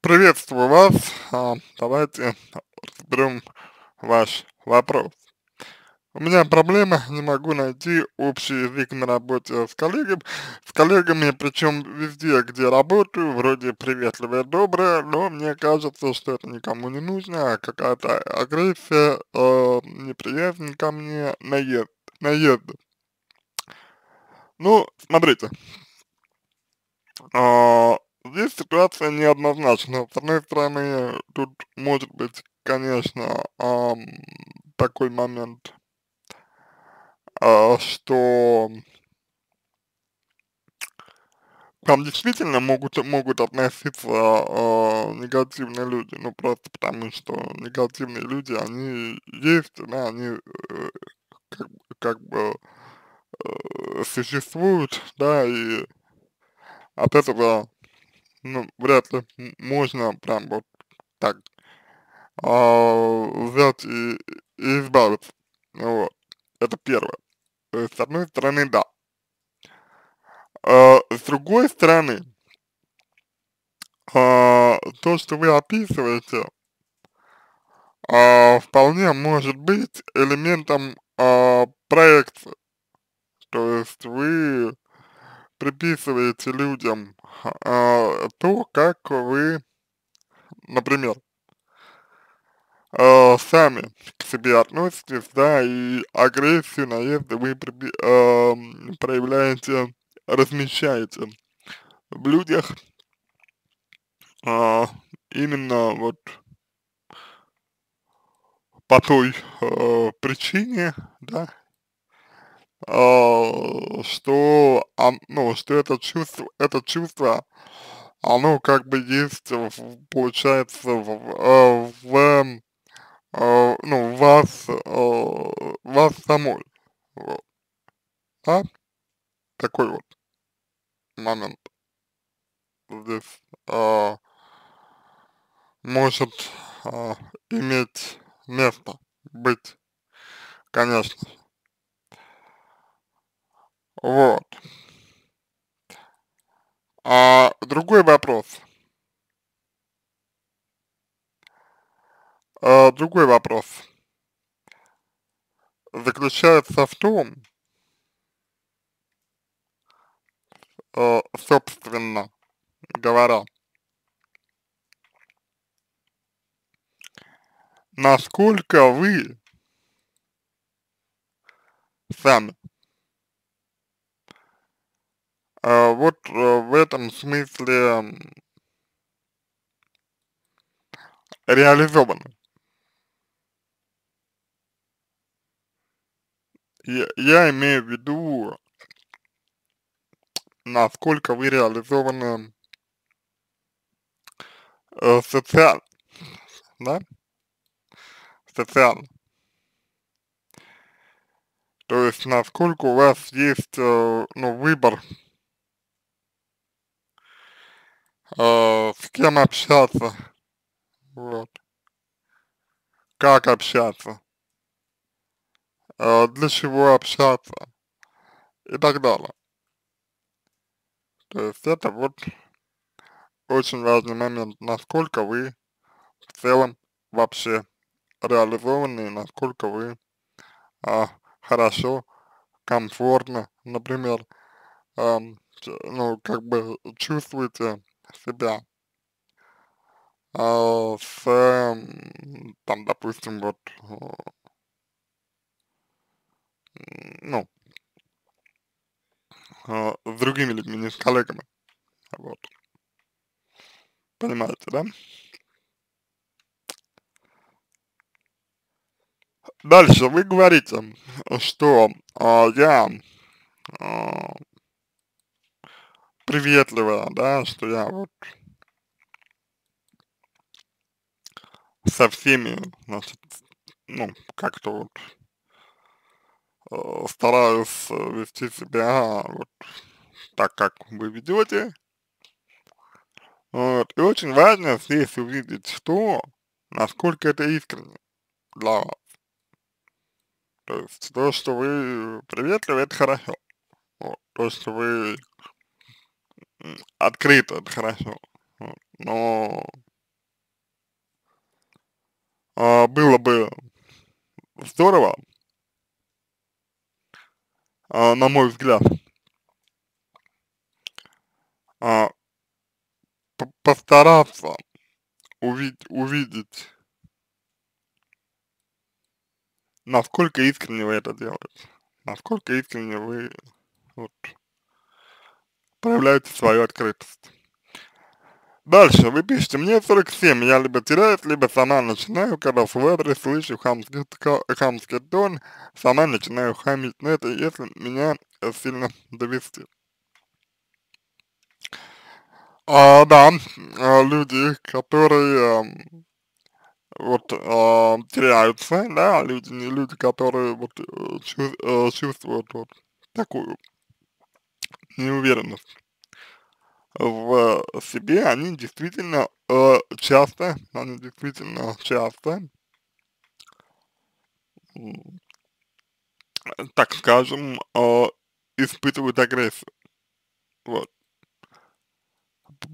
Приветствую вас, а, давайте разберем ваш вопрос. У меня проблема, не могу найти общий язык на работе с коллегами, с коллегами, причем везде, где работаю, вроде приветливая, добрая, но мне кажется, что это никому не нужно, а какая-то агрессия, э, неприязнь ко мне, наезд, наезды. Ну, смотрите, а, здесь ситуация неоднозначная. С одной стороны, тут может быть, конечно, ам, такой момент, а, что к вам действительно могут могут относиться, а, негативные люди, ну, просто потому что негативные люди, они есть, да, они, э, как как бы, э, существуют, да, и от этого, ну, вряд ли можно прям вот так, а, взять и и избавиться. Вот. Это первое. То есть, с одной стороны, да. А, с другой стороны, а, то, что вы описываете, а, вполне может быть элементом, а, проекции. То есть вы приписываете людям, а, то, как вы, например, а, сами к себе относитесь, да, и агрессию, наезды вы ам, проявляете, размещаете в людях. А, именно вот по той, э, причине, да, что, ам, ну, что это чувство это чувство, оно как бы есть получается в э, в, э, ну, в вас, э, вас самой, вот, да, такой вот момент. Здесь, а, может, а, иметь место быть, конечно. Вот. А, другой вопрос. А, другой вопрос заключается в том э, собственно говоря насколько вы сами а, вот, э, в этом смысле реализованы. Я имею в виду насколько вы реализованы э, социально, да, социально. То есть насколько у вас есть, э, ну, выбор э, с кем общаться, вот, как общаться, э, для чего общаться? И так далее. То есть это вот очень важный момент, насколько вы в целом вообще реализованы, насколько вы, а, хорошо, комфортно, например, ч ну, как бы чувствуете себя а, с, м, там, допустим, вот, э, ну а, с другими людьми, не с коллегами, вот. Понимаете, да? Дальше вы говорите, что, а, я, а приветливая, да, что я вот со всеми, значит, ну, как-то вот э, стараюсь вести себя вот так, как вы ведете. Вот, и очень важно здесь увидеть то, насколько это искренне для вас. То есть то, что вы приветливы, это хорошо. Вот, то, что вы м, открыты, это хорошо. Но э, было бы здорово, э, на мой взгляд, э, постараться увидеть, увидеть, насколько искренне вы это делаете, насколько искренне вы вот, проявляете свою открытость. Дальше вы пишете, мне 47, я либо теряюсь, либо сама начинаю, когда в адрес слышу хамский, хамский тон, сама начинаю хамить, но это если меня сильно довести. А, да, а, люди, которые вот а, теряются, да, люди, люди, которые вот э, чу, чувствуют вот такую неуверенность в себе, они действительно э, часто, они действительно часто, так скажем, э, испытывают агрессию. Вот.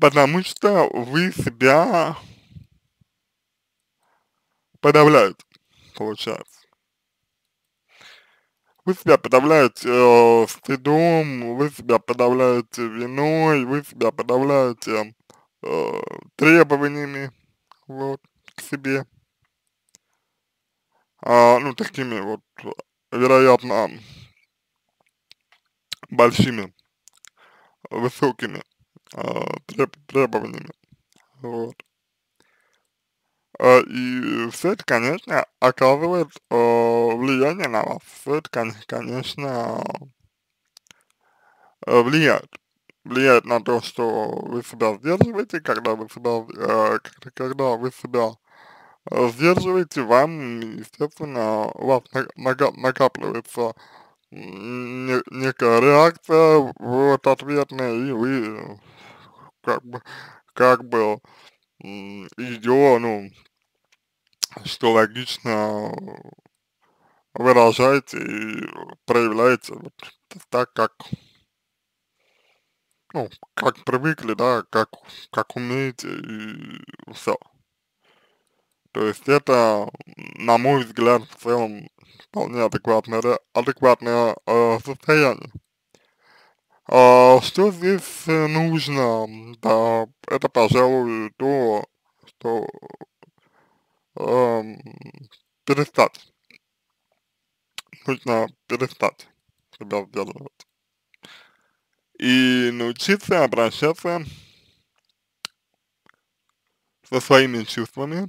Потому что вы себя подавляете, получается. Вы себя подавляете э, стыдом, вы себя подавляете виной, вы себя подавляете э, требованиями, вот, к себе. А, ну, такими вот, вероятно, большими, высокими э, треб требованиями, вот. Э, и все это, конечно, оказывает э, влияние на вас. Все это, конечно, э, влияет. Влияет на то, что вы себя сдерживаете, когда вы себя, когда вы себя сдерживаете, вам, естественно, у вас накапливается не, некая реакция вот ответная, и вы как бы, как бы ее, ну, что логично выражаете и проявляете вот так, как, ну, как привыкли, да, как, как умеете и все. То есть это, на мой взгляд, в целом вполне адекватное, адекватное э, состояние. А, что здесь э, нужно, да, это, пожалуй, то, что э, перестать, нужно перестать себя сдерживать и научиться обращаться со своими чувствами,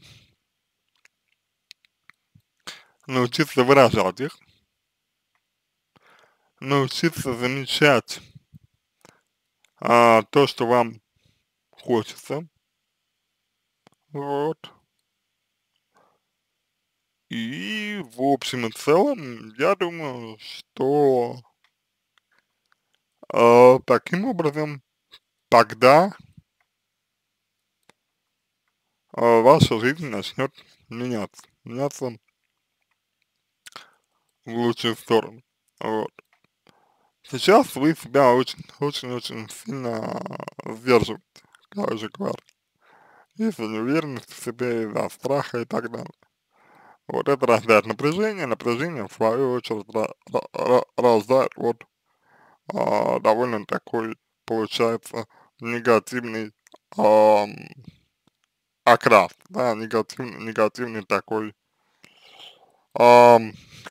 научиться выражать их, научиться замечать а, то, что вам хочется. Вот. И в общем и целом, я думаю, что э, таким образом тогда э, ваша жизнь начнет меняться, меняться в лучшую сторону. Вот. Сейчас вы себя очень-очень-очень сильно сдерживаете, как я уже. Из-за неуверенности в себе, из-за страха и так далее. Вот это рождает напряжение, напряжение в свою очередь рождает вот а, довольно такой, получается, негативный а, окрас, да, негативный, негативный такой а,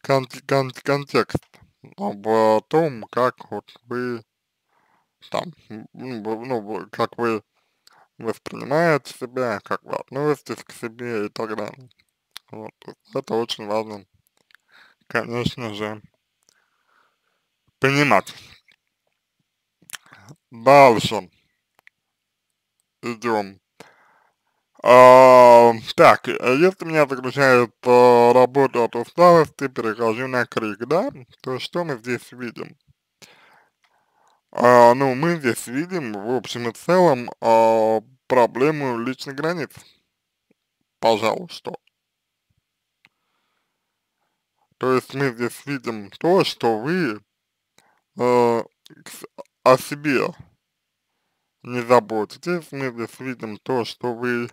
кон кон контекст в том, как вот вы там, ну, как вы воспринимаете себя, как вы относитесь к себе и так далее. Вот, это очень важно, конечно же, понимать. Дальше идем. А, так, если меня заключает а, работа от усталости, перехожу на крик, да, то что мы здесь видим? А, ну, мы здесь видим, в общем и целом, а, проблему личных границ. Пожалуй, что. То есть мы здесь видим то, что вы э, о себе не заботитесь, мы здесь видим то, что вы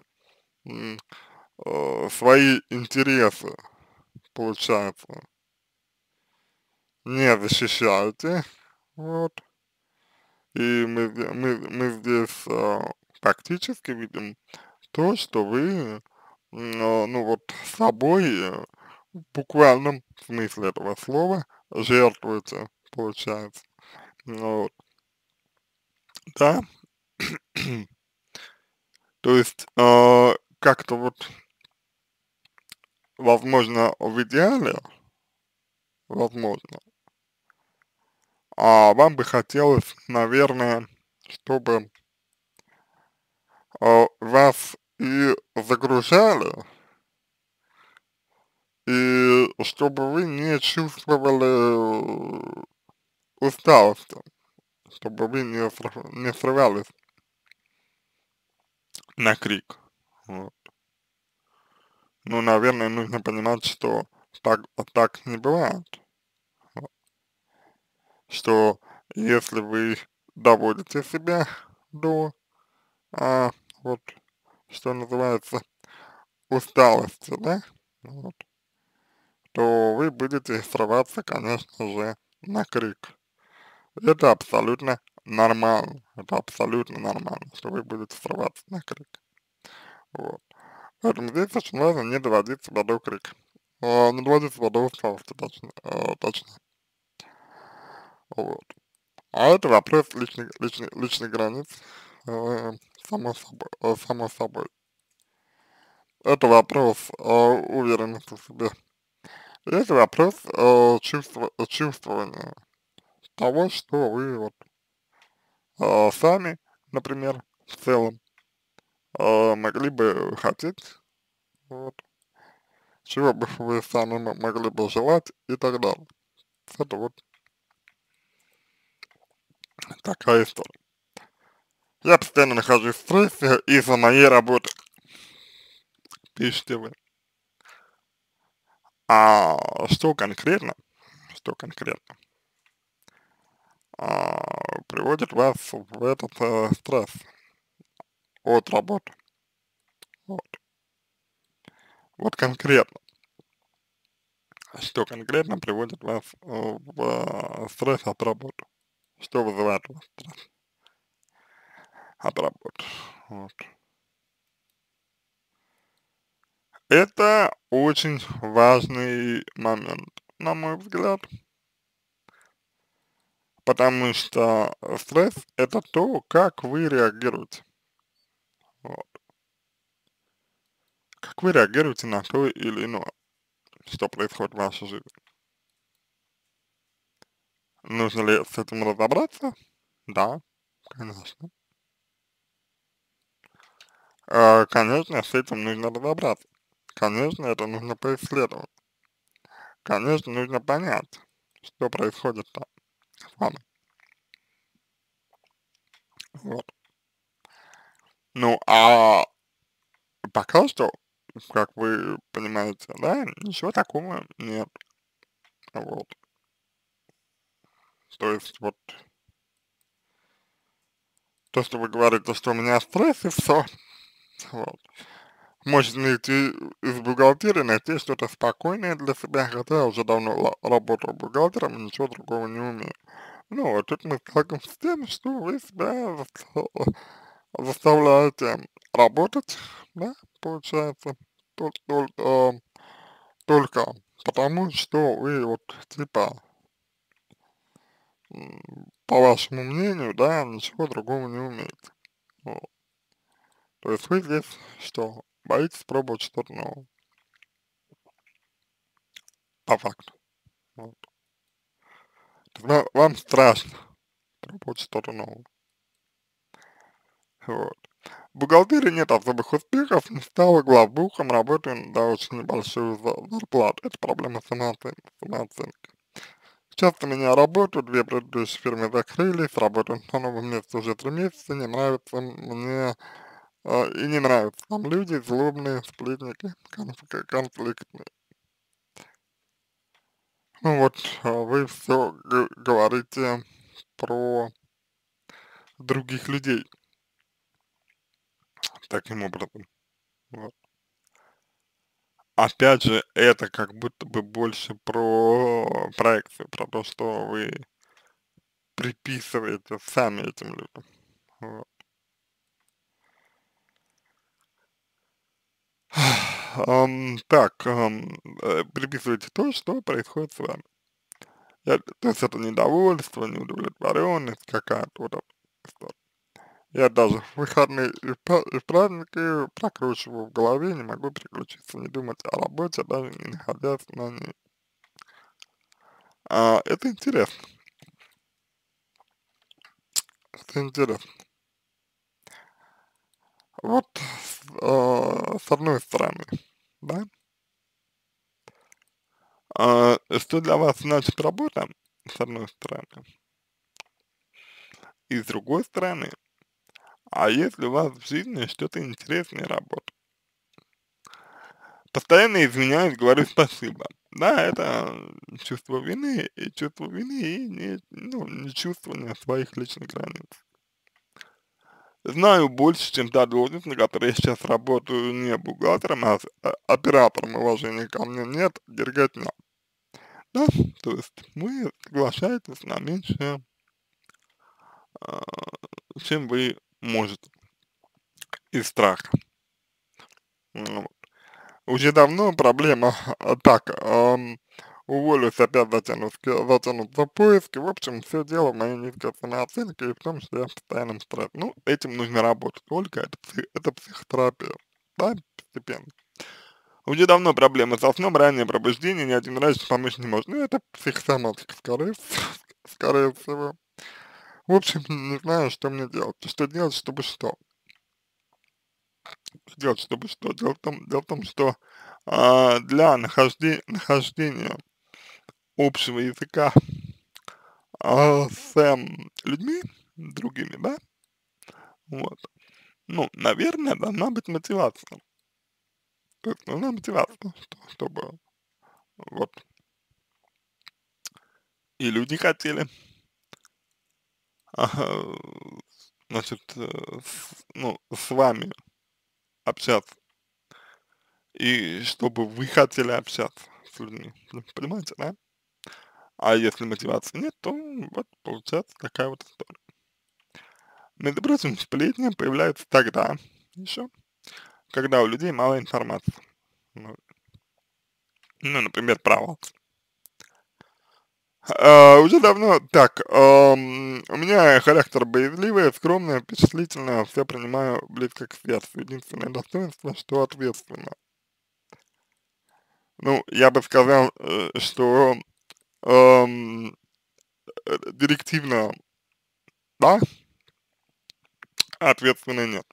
э, свои интересы, получается, не защищаете, вот, и мы, мы, мы здесь э, практически видим то, что вы, э, ну вот, собой э, в буквальном смысле этого слова жертвуете, получается, вот, да, то есть, э, как-то вот, возможно, в идеале, возможно, а вам бы хотелось, наверное, чтобы э, вас и загружали, и чтобы вы не чувствовали э, усталости, чтобы вы не, не срывались на крик, вот. Ну, наверное, нужно понимать, что так, так не бывает, вот. что если вы доводите себя до, а, вот, что называется, усталости, да, вот, то вы будете срываться, конечно же, на крик. Это абсолютно нормально, это абсолютно нормально, что вы будете срываться на крик, вот. Поэтому здесь очень важно не доводить себя до крика, а, не доводить себя до усталости, точно, а, точно, вот. А это вопрос личных, личных, личных границ, э, само собой, э, само собой. Это вопрос э, уверенности в себе. Это вопрос э, чувства, чувствования того, что вы вот э, сами, например, в целом, э, могли бы хотеть, вот, чего бы вы сами могли бы желать и так далее. Это вот такая история. Я постоянно нахожусь в стрессе из-за моей работы, пишите вы. А что конкретно, что конкретно а, приводит вас в этот э, стресс от работы? Вот. Вот конкретно, что конкретно приводит вас э, в э, стресс от работы? Что вызывает у вас стресс от работы? Вот. Это очень важный момент, на мой взгляд, потому что стресс это то, как вы реагируете, вот. Как вы реагируете на то или иное, что происходит в вашей жизни. Нужно ли с этим разобраться? Да, конечно. Э, конечно, с этим нужно разобраться. Конечно, это нужно поисследовать. Конечно, нужно понять, что происходит там с вами. Вот. Ну, а пока что, как вы понимаете, да, ничего такого нет. Вот. То есть вот то, что вы говорите, что у меня стресс и все. Вот. Можно идти из бухгалтерии, найти что-то спокойное для себя, хотя я уже давно работаю бухгалтером и ничего другого не умею. Ну, а тут мы сталкиваемся с тем, что вы себя заста- заставляете работать, да, получается, тол- тол- э, только потому, что вы вот типа, по вашему мнению, да, ничего другого не умеете. Вот. То есть вы здесь что, боитесь пробовать что-то новое, по факту. Вот. То есть ва- вам страшно пробовать что-то новое. Вот. В бухгалтерии нет особых успехов, не стала главбухом, работаю за очень небольшую за- зарплату. Это проблема самооценки. самооценки. Часто меня работу, две предыдущие фирмы закрылись, работаю на новом месте уже три месяца, не нравится мне, и не нравятся там люди, злобные, сплетники, конф- конфликтные. Ну вот, э, вы все говорите про других людей таким образом. Вот. опять же, это как будто бы больше про проекцию, про то, что вы приписываете сами этим людям. Вот. Ам, так, ам, э, приписываете то, что происходит с вами. Я, то есть это недовольство, неудовлетворенность какая-то вот эта. Я даже выходные и и праздники прокручиваю в голове, не могу переключиться, не думать о работе, даже не находясь на ней. А, это интересно, это интересно. Вот, а, с одной стороны, да, а, что для вас значит работа, с одной стороны, и с другой стороны, а если у вас в жизни что-то интереснее работы? Постоянно извиняюсь, говорю спасибо. Да, это чувство вины, и чувство вины, и не, ну, не чувствование своих личных границ. Знаю больше, чем та должность, на которой я сейчас работаю не бухгалтером, а, а оператором, уважения ко мне нет, дерготня. Да, то есть вы соглашаетесь на меньше, а, чем вы можете, из страха. Ну. Уже давно проблема а, так, уволюсь опять затянут, затянут за поиски, в общем, все дело в моей низкой самооценке и в том, что я в постоянном. Ну, этим нужно работать, только это, псих- это психотерапия, да, постепенно. Уже давно проблемы со сном, раннее пробуждение, ни один врач помочь не может. Ну, это психосоматика, скорее, скорее всего. В общем, не знаю, что мне делать. Что делать, чтобы что? Делать, чтобы что? Дело в том, дело в том что а, для нахождения, нахождения общего языка. А, с эм, людьми, другими, да, вот, ну, наверное, должна быть мотивация. То есть нужна мотивация, что- чтобы вот. И люди хотели, ага, значит, э, с, ну, с вами общаться, и чтобы вы хотели общаться с людьми, понимаете, да? А если мотивации нет, то вот получается такая вот история. Между прочим, сплетни появляются тогда еще, когда у людей мало информации. Ну, ну, например, про вас. А, уже давно так, ам, у меня характер боязливый, скромный, впечатлительный, все принимаю близко к сердцу. Единственное достоинство, что ответственно. Ну, я бы сказал, э, что ам, э, директивно, да, а ответственно нет.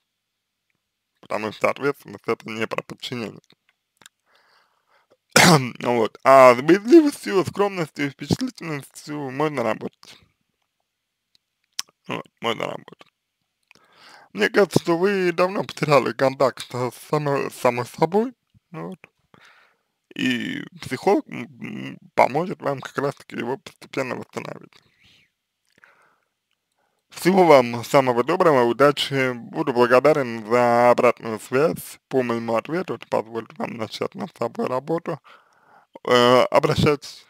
Потому что ответственность это не про подчинение. Вот. А с боязливостью, скромностью и впечатлительностью можно работать. Вот, можно работать. Мне кажется, что вы давно потеряли контакт с самой, с самой собой, вот, и психолог поможет вам как раз-таки его постепенно восстановить. Всего вам самого доброго, удачи, буду благодарен за обратную связь по моему ответу, это позволит вам начать над собой работу. Э, обращайтесь.